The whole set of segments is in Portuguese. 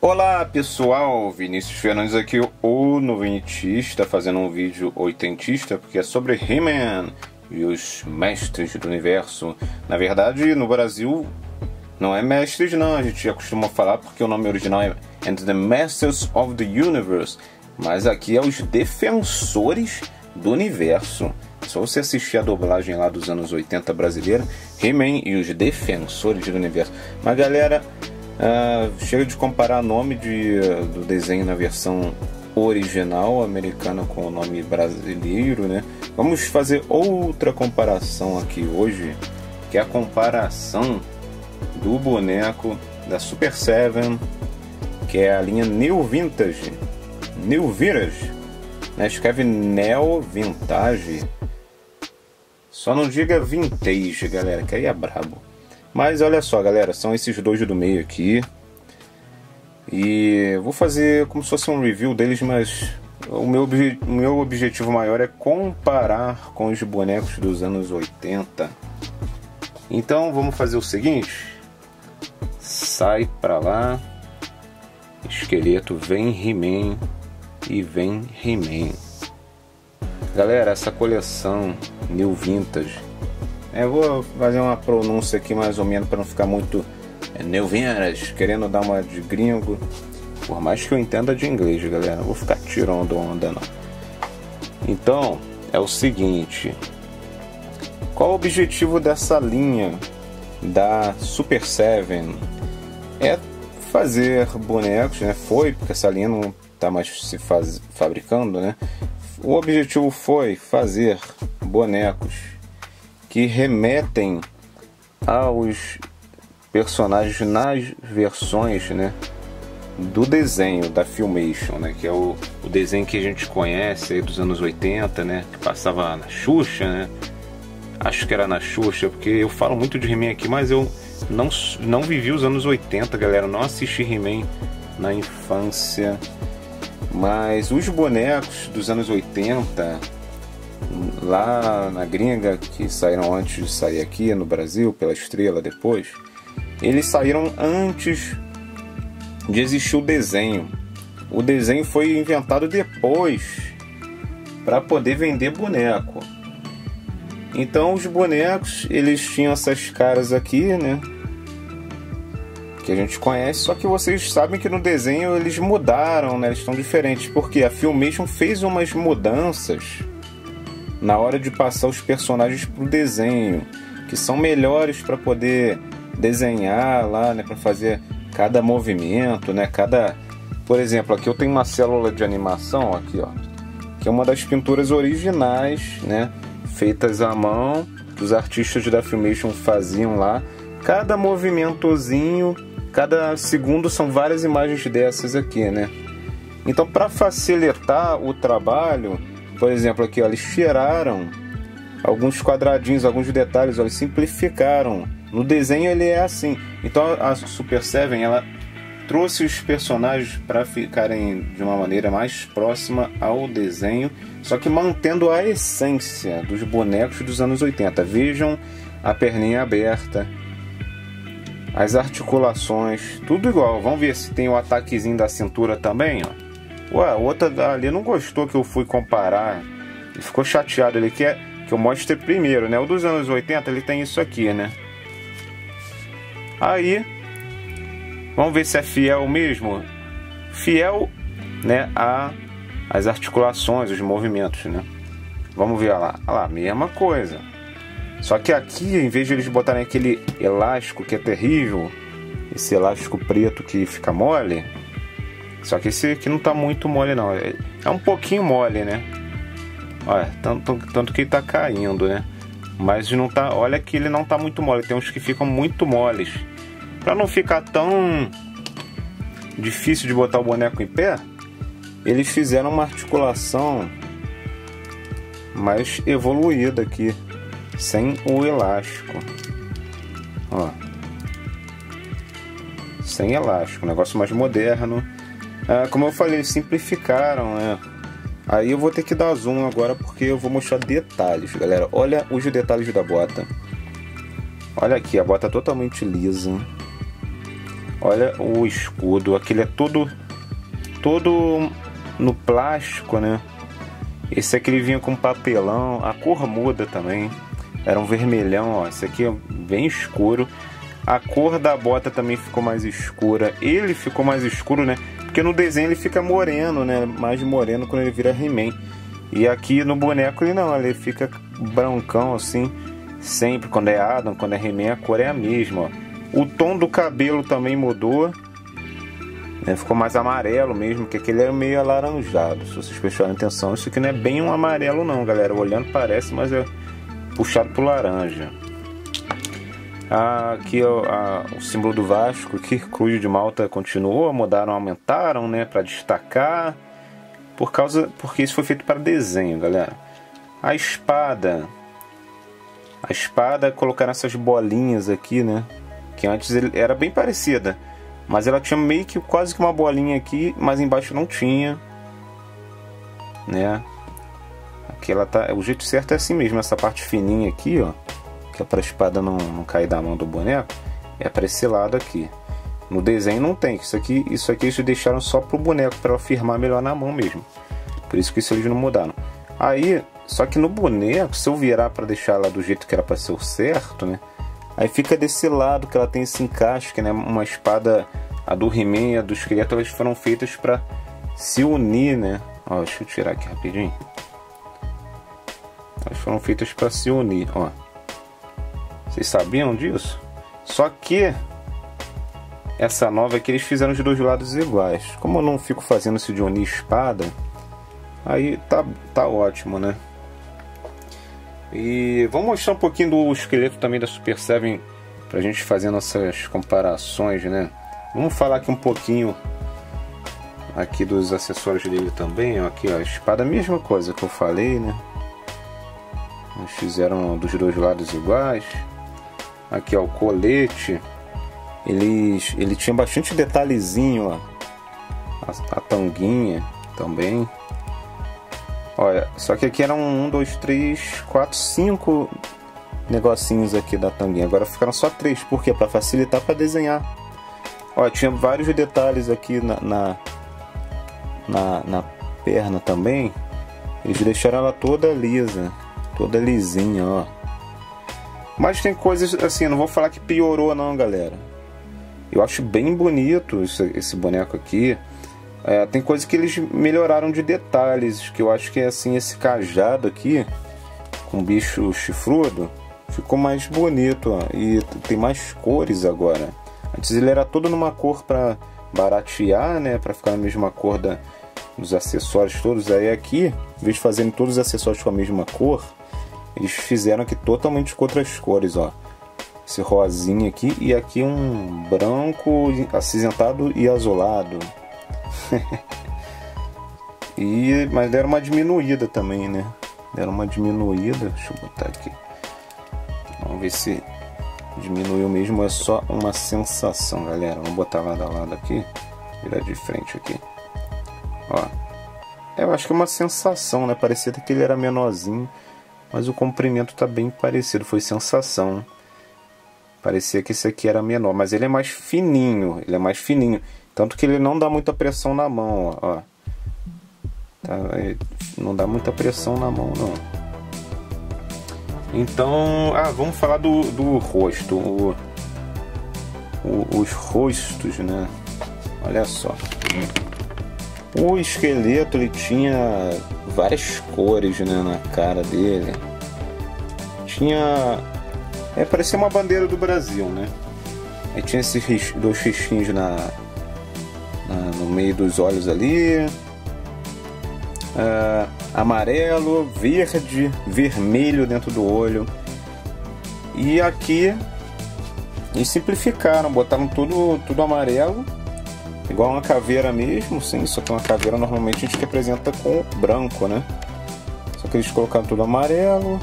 Olá pessoal, Vinícius Fernandes aqui, o noventista, fazendo um vídeo oitentista, porque é sobre He-Man e os mestres do universo. Na verdade, no Brasil, não é mestres não, a gente já costuma falar porque o nome original é And the Masters of the Universe, mas aqui é os defensores do universo. Só você assistir a dublagem lá dos anos 80 brasileira, He-Man e os defensores do universo. Mas galera, uh, chega de comparar nome de, do desenho na versão original americana com o nome brasileiro, né? Vamos fazer outra comparação aqui hoje, que é a comparação do boneco da Super Seven, que é a linha New Vintage, New Vintage, né? escreve Neo Vintage. Só não diga vintage, galera, que aí é brabo. Mas olha só, galera, são esses dois do meio aqui. E vou fazer como se fosse um review deles, mas o meu, o meu objetivo maior é comparar com os bonecos dos anos 80. Então vamos fazer o seguinte: sai pra lá, esqueleto, vem He-Man e vem He-Man. Galera, essa coleção New Vintage, eu vou fazer uma pronúncia aqui mais ou menos para não ficar muito é, New Vintage, querendo dar uma de gringo. Por mais que eu entenda de inglês, galera, não vou ficar tirando onda não. Então, é o seguinte: qual o objetivo dessa linha da Super Seven? É fazer bonecos, né? Foi, porque essa linha não está mais se faz, fabricando, né? O objetivo foi fazer bonecos que remetem aos personagens nas versões, né? do desenho da Filmation, né, que é o, o desenho que a gente conhece aí dos anos 80, né, que passava na Xuxa, né? Acho que era na Xuxa, porque eu falo muito de He-Man aqui, mas eu não, não vivi os anos 80, galera, não assisti He-Man na infância. Mas os bonecos dos anos 80, lá na gringa, que saíram antes de sair aqui no Brasil, pela estrela depois, eles saíram antes de existir o desenho. O desenho foi inventado depois para poder vender boneco. Então os bonecos eles tinham essas caras aqui, né? Que a gente conhece, só que vocês sabem que no desenho eles mudaram, né? Eles estão diferentes, porque a Filmation fez umas mudanças na hora de passar os personagens para o desenho, que são melhores para poder desenhar lá, né? Para fazer cada movimento, né? Cada, por exemplo, aqui eu tenho uma célula de animação aqui, ó, que é uma das pinturas originais, né? Feitas à mão, que os artistas da Filmation faziam lá. Cada movimentozinho, cada segundo são várias imagens dessas aqui, né? Então, para facilitar o trabalho, por exemplo, aqui ó, eles tiraram alguns quadradinhos, alguns detalhes, ó, eles simplificaram no desenho ele é assim. Então a Super Seven ela trouxe os personagens para ficarem de uma maneira mais próxima ao desenho, só que mantendo a essência dos bonecos dos anos 80. Vejam a perninha aberta, as articulações, tudo igual. Vamos ver se tem o ataquezinho da cintura também, ó. Ué, outra ali não gostou que eu fui comparar. Ele ficou chateado, ele quer que eu mostre primeiro, né? O dos anos 80 ele tem isso aqui, né? Aí, vamos ver se é fiel mesmo. Fiel, né, a as articulações, os movimentos, né? Vamos ver lá, olha lá, mesma coisa. Só que aqui, em vez de eles botarem aquele elástico que é terrível, esse elástico preto que fica mole, só que esse aqui não tá muito mole não, é, é um pouquinho mole, né? Olha, tanto, tanto que ele tá caindo, né? Mas não tá, olha que ele não tá muito mole, tem uns que ficam muito moles. Para não ficar tão difícil de botar o boneco em pé, eles fizeram uma articulação mais evoluída aqui, sem o elástico. Ó. Sem elástico, um negócio mais moderno. Ah, como eu falei, simplificaram né, Aí eu vou ter que dar zoom agora porque eu vou mostrar detalhes, galera. Olha os detalhes da bota. Olha aqui, a bota totalmente lisa. Olha o escudo, aquele é todo todo no plástico, né? Esse aqui ele vinha com papelão, a cor muda também. Era um vermelhão, ó. Esse aqui é bem escuro. A cor da bota também ficou mais escura. Ele ficou mais escuro, né? Porque no desenho ele fica moreno, né? Mais moreno quando ele vira He-Man. E aqui no boneco ele não, ele fica brancão assim. Sempre, quando é Adam, quando é He-Man, a cor é a mesma, ó. O tom do cabelo também mudou. Né? Ficou mais amarelo mesmo, que aquele é meio alaranjado. Se vocês prestarem atenção, isso aqui não é bem um amarelo não, galera. Olhando parece, mas é puxado pro laranja. Aqui ó, a, o símbolo do Vasco, que Cruz de Malta continuou, mudaram, aumentaram, né, para destacar, por causa, porque isso foi feito para desenho, galera. A espada, a espada colocaram essas bolinhas aqui, né, que antes era bem parecida, mas ela tinha meio que quase que uma bolinha aqui, mas embaixo não tinha, né. Aqui ela tá, o jeito certo é assim mesmo, essa parte fininha aqui, ó que é para a espada não, não cair da mão do boneco, é para esse lado aqui. No desenho não tem, isso aqui, isso aqui eles deixaram só pro boneco para firmar melhor na mão mesmo. Por isso que isso eles não mudaram. Aí, só que no boneco, se eu virar para deixar ela do jeito que era para ser o certo, né? Aí fica desse lado que ela tem esse encaixe, que né, uma espada a do He-Man a do esqueleto, elas foram feitas para se unir, né? Ó, deixa eu tirar aqui rapidinho. Elas foram feitas para se unir, ó. Vocês sabiam disso? Só que essa nova aqui eles fizeram de dois lados iguais. Como eu não fico fazendo esse de unir espada, aí tá, tá ótimo, né? E vamos mostrar um pouquinho do esqueleto também da Super Seven pra gente fazer nossas comparações, né? Vamos falar aqui um pouquinho aqui dos acessórios dele também, aqui ó, a espada, mesma coisa que eu falei, né? Eles fizeram dos dois lados iguais. Aqui ó, o colete. Eles, ele tinha bastante detalhezinho, ó. A, a tanguinha também. Olha, só que aqui eram um, dois, três, quatro, cinco negocinhos aqui da tanguinha. Agora ficaram só três, por quê? Para facilitar para desenhar. Olha, tinha vários detalhes aqui na, na, na, na perna também. Eles deixaram ela toda lisa, toda lisinha, ó. Mas tem coisas assim, não vou falar que piorou não, galera. Eu acho bem bonito esse, esse boneco aqui. É, tem coisas que eles melhoraram de detalhes, que eu acho que é assim, esse cajado aqui, com bicho chifrudo, ficou mais bonito, ó, e tem mais cores agora. Antes ele era todo numa cor para baratear, né, para ficar na mesma cor da, dos acessórios todos. Aí aqui, em vez de fazerem todos os acessórios com a mesma cor, eles fizeram aqui totalmente com outras cores, ó. Esse rosinha aqui e aqui um branco acinzentado e azulado. e, mas deram uma diminuída também, né? Deram uma diminuída. Deixa eu botar aqui. Vamos ver se diminuiu mesmo. É só uma sensação, galera. Vamos botar lado a lado aqui. Virar de frente aqui. Ó. Eu acho que é uma sensação, né? Parecia que ele era menorzinho. Mas o comprimento está bem parecido. Foi sensação. Parecia que esse aqui era menor. Mas ele é mais fininho. Ele é mais fininho. Tanto que ele não dá muita pressão na mão, ó. Tá, não dá muita pressão na mão, não. Então, ah, vamos falar do, do rosto. O, o, os rostos, né? Olha só. O esqueleto ele tinha várias cores né, na cara dele. Tinha. É, parecia uma bandeira do Brasil, né? Aí tinha esses dois risquinhos na, no meio dos olhos ali. Uh, amarelo, verde, vermelho dentro do olho. E aqui eles simplificaram, botaram tudo, tudo amarelo, igual uma caveira mesmo, sim, só que uma caveira normalmente a gente representa com branco, né? Só que eles colocaram tudo amarelo.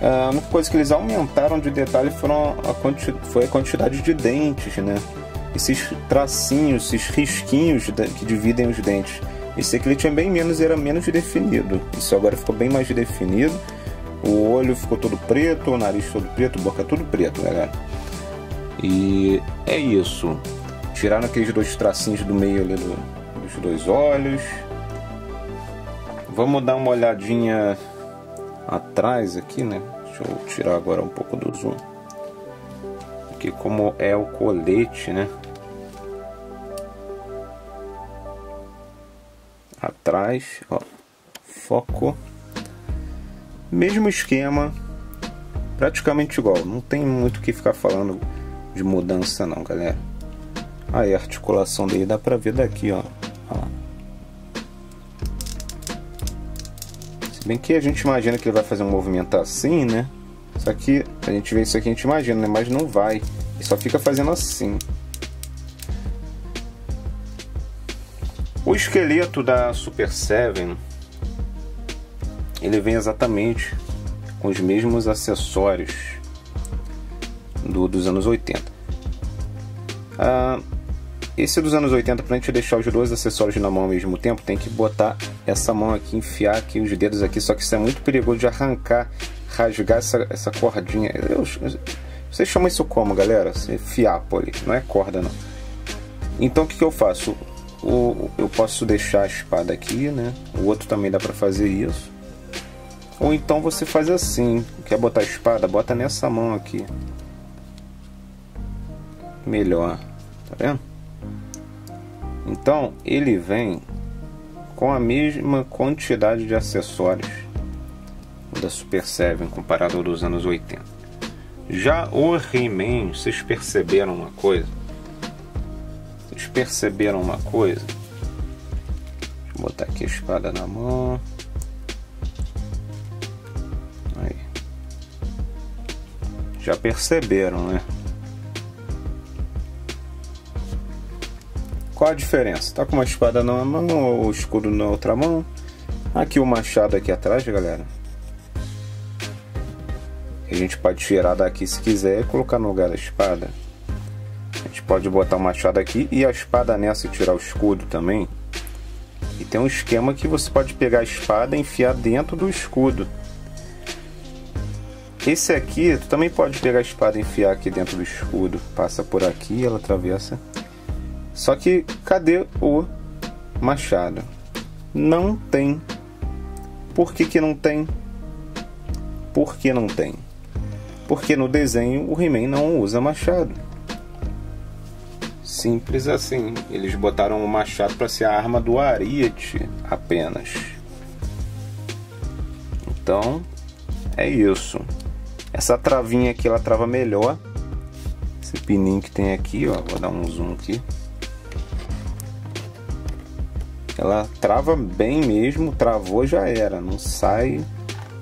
Uh, a única coisa que eles aumentaram de detalhe foram a quanti foi a quantidade de dentes, né? esses tracinhos, esses risquinhos que dividem os dentes. Esse aqui ele tinha bem menos era menos definido. Isso agora ficou bem mais definido. O olho ficou todo preto, o nariz todo preto, boca tudo preto, galera. E é isso. Tiraram aqueles dois tracinhos do meio ali do, dos dois olhos. Vamos dar uma olhadinha atrás aqui, né? Deixa eu tirar agora um pouco do zoom. Aqui como é o colete, né? Atrás, ó. Foco. Mesmo esquema. Praticamente igual. Não tem muito o que ficar falando de mudança não, galera. Aí a articulação dele dá pra ver daqui, ó. Se bem que a gente imagina que ele vai fazer um movimento assim, né? Só que a gente vê isso aqui, a gente imagina, né? Mas não vai. Ele só fica fazendo assim. O esqueleto da Super 7 ele vem exatamente com os mesmos acessórios do, dos anos 80. Ah, esse dos anos 80, para a gente deixar os dois acessórios na mão ao mesmo tempo, tem que botar essa mão aqui, enfiar aqui os dedos aqui, só que isso é muito perigoso de arrancar, rasgar essa, essa cordinha. Eu, vocês chamam isso como, galera? Fiapo ali, não é corda não. Então o que, que eu faço? O, eu posso deixar a espada aqui, né? O outro também dá para fazer isso. Ou então você faz assim, quer botar a espada, bota nessa mão aqui. Melhor, tá vendo? Então ele vem com a mesma quantidade de acessórios da Super 7 comparado ao dos anos 80. Já o He-Man, vocês perceberam uma coisa? Vocês perceberam uma coisa? Deixa eu botar aqui a espada na mão. Aí. Já perceberam, né? Qual a diferença? Tá com uma espada na mão ou o escudo na outra mão? Aqui o machado aqui atrás, galera. A gente pode tirar daqui se quiser e colocar no lugar da espada. A gente pode botar o machado aqui e a espada nessa e tirar o escudo também. E tem um esquema que você pode pegar a espada e enfiar dentro do escudo. Esse aqui, tu também pode pegar a espada e enfiar aqui dentro do escudo. Passa por aqui, ela atravessa só que cadê o machado? Não tem. Por que, que não tem? Por que não tem? Porque no desenho o He-Man não usa machado. Simples assim. Eles botaram o machado para ser a arma do Ariete apenas. Então, é isso. Essa travinha aqui ela trava melhor. Esse pininho que tem aqui, ó, vou dar um zoom aqui. Ela trava bem mesmo, travou já era, não sai.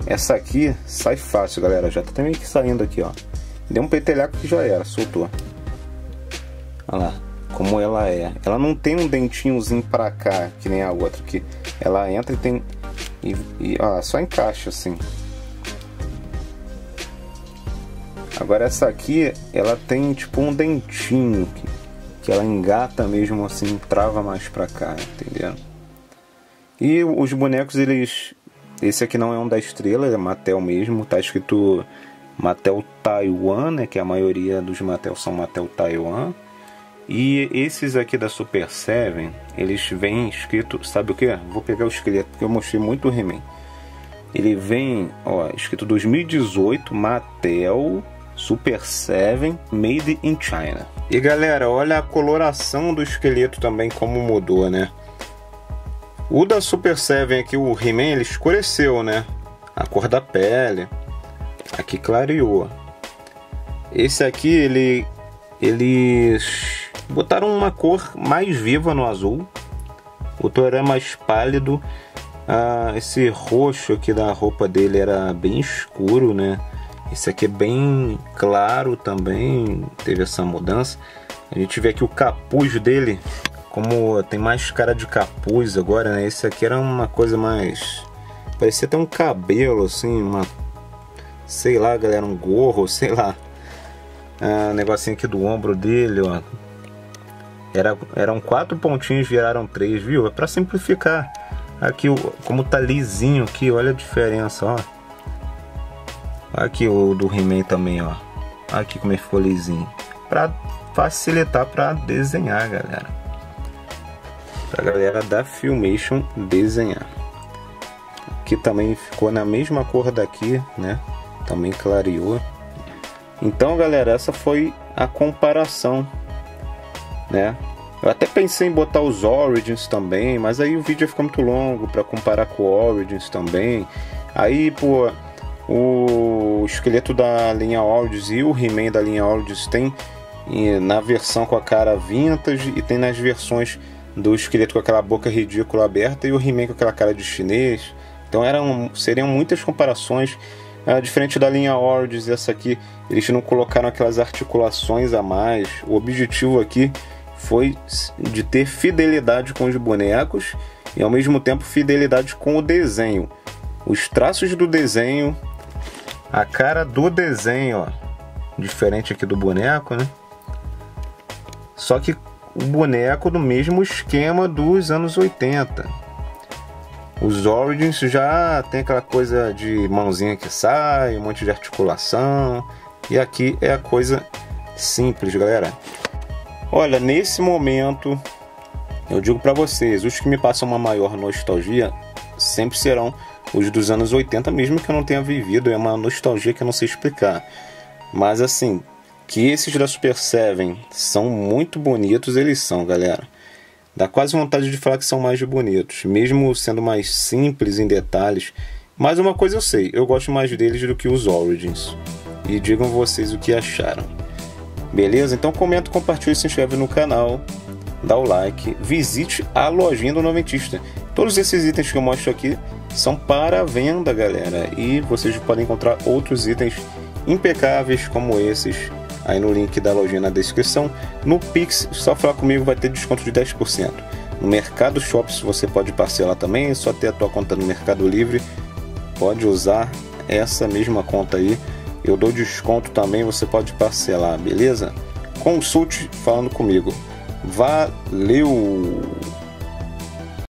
Essa aqui sai fácil, galera, já tá meio que saindo aqui, ó. Deu um petelhaco que já era, soltou. Olha lá, como ela é. Ela não tem um dentinhozinho pra cá, que nem a outra aqui. Ela entra e tem... E, e ó, só encaixa assim. Agora essa aqui, ela tem tipo um dentinho que, que ela engata mesmo assim, trava mais pra cá, entendeu? E os bonecos, eles. Esse aqui não é um da estrela, é Mattel mesmo, tá escrito Mattel Taiwan, né? Que a maioria dos Mattel são Mattel Taiwan. E esses aqui da Super 7, eles vêm escrito, sabe o que? Vou pegar o esqueleto porque eu mostrei muito o He-Man. Ele vem, ó, escrito 2018 Mattel Super 7 Made in China. E galera, olha a coloração do esqueleto também como mudou, né? O da Super 7 aqui, o He-Man, ele escureceu, né? A cor da pele. Aqui clareou. Esse aqui, ele eles botaram uma cor mais viva no azul. O Thor é mais pálido. Ah, esse roxo aqui da roupa dele era bem escuro, né? Esse aqui é bem claro também, teve essa mudança. A gente vê aqui o capuz dele, como tem mais cara de capuz agora, né? Esse aqui era uma coisa mais... Parecia até um cabelo, assim, uma... Sei lá, galera, um gorro, sei lá. Ah, negocinho aqui do ombro dele, ó. Era, eram quatro pontinhos, viraram três, viu? É para simplificar. Aqui, como tá lisinho aqui, olha a diferença, ó. Aqui o do He-Man também, ó. Aqui como ele ficou lisinho. Para facilitar para desenhar, galera. Pra galera da Filmation desenhar. Aqui também ficou na mesma cor daqui, né? Também clareou. Então, galera, essa foi a comparação, né? Eu até pensei em botar os Origins também, mas aí o vídeo ia ficar muito longo para comparar com o Origins também. Aí, pô, o esqueleto da linha Origins e o He-Man da linha Origins tem na versão com a cara vintage e tem nas versões do esqueleto com aquela boca ridícula aberta e o He-Man com aquela cara de chinês. Então eram, seriam muitas comparações. Ah, diferente da linha Origins, essa aqui, eles não colocaram aquelas articulações a mais. O objetivo aqui foi de ter fidelidade com os bonecos e ao mesmo tempo fidelidade com o desenho. Os traços do desenho, a cara do desenho, ó, diferente aqui do boneco, né? Só que o boneco do mesmo esquema dos anos 80. Os Origins já tem aquela coisa de mãozinha que sai, um monte de articulação. E aqui é a coisa simples, galera. Olha, nesse momento, eu digo para vocês, os que me passam uma maior nostalgia sempre serão os dos anos 80, mesmo que eu não tenha vivido, é uma nostalgia que eu não sei explicar. Mas assim, que esses da Super Seven são muito bonitos, eles são, galera. Dá quase vontade de falar que são mais bonitos, mesmo sendo mais simples em detalhes. Mas uma coisa eu sei, eu gosto mais deles do que os Origins. E digam vocês o que acharam. Beleza? Então comenta, compartilhe, se inscreve no canal, dá o like, visite a lojinha do Noventista. Todos esses itens que eu mostro aqui são para venda, galera. E vocês podem encontrar outros itens impecáveis como esses aí no link da lojinha na descrição. No Pix, só falar comigo vai ter desconto de 10%. No Mercado Shops você pode parcelar também, é só ter a tua conta no Mercado Livre. Pode usar essa mesma conta aí. Eu dou desconto também, você pode parcelar, beleza? Consulte falando comigo. Valeu!